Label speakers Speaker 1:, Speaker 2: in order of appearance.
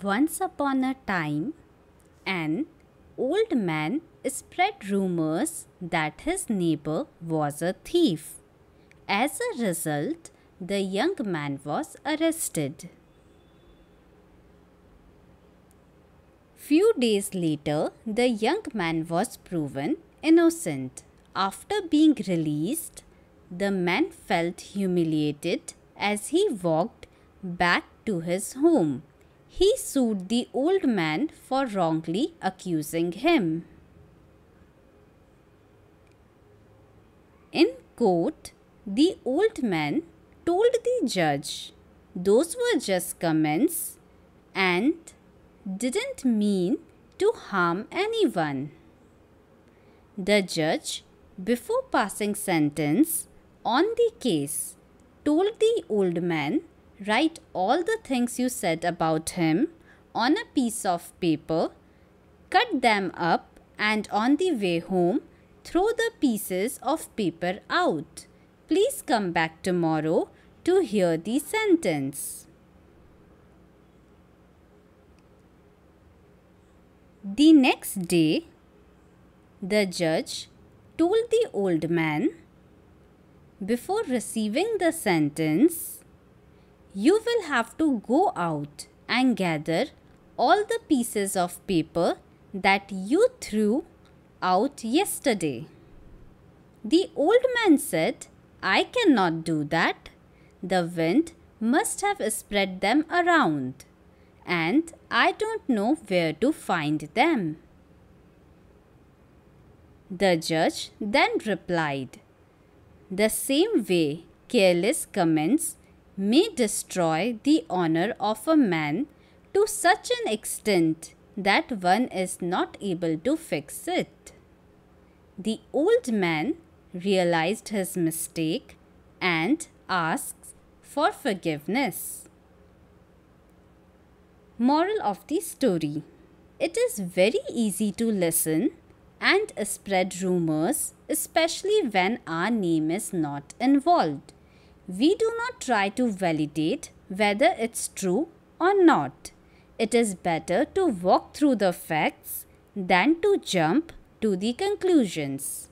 Speaker 1: Once upon a time, an old man spread rumors that his neighbor was a thief. As a result, the young man was arrested. Few days later, the young man was proven innocent. After being released, the man felt humiliated as he walked back to his home he sued the old man for wrongly accusing him. In court, the old man told the judge those were just comments and didn't mean to harm anyone. The judge, before passing sentence on the case, told the old man Write all the things you said about him on a piece of paper, cut them up, and on the way home, throw the pieces of paper out. Please come back tomorrow to hear the sentence. The next day, the judge told the old man, before receiving the sentence, you will have to go out and gather all the pieces of paper that you threw out yesterday. The old man said, I cannot do that. The wind must have spread them around, and I don't know where to find them. The judge then replied, The same way careless comments may destroy the honor of a man to such an extent that one is not able to fix it. The old man realized his mistake and asks for forgiveness. Moral of the story It is very easy to listen and spread rumors, especially when our name is not involved we do not try to validate whether it's true or not. It is better to walk through the facts than to jump to the conclusions.